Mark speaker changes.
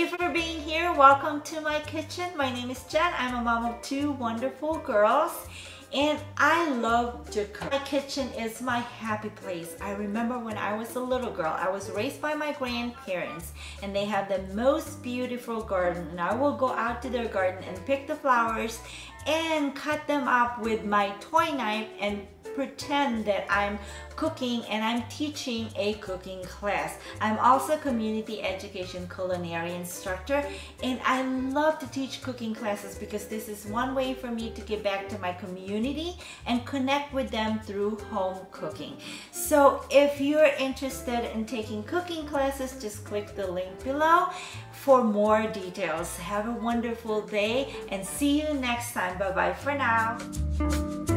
Speaker 1: you for being here. Welcome to my kitchen. My name is Jen. I'm a mom of two wonderful girls and I love to cook. My kitchen is my happy place. I remember when I was a little girl, I was raised by my grandparents and they have the most beautiful garden and I will go out to their garden and pick the flowers and cut them up with my toy knife and pretend that I'm cooking and I'm teaching a cooking class. I'm also a community education culinary instructor and I love to teach cooking classes because this is one way for me to give back to my community and connect with them through home cooking. So if you're interested in taking cooking classes, just click the link below for more details. Have a wonderful day and see you next time. Bye-bye for now.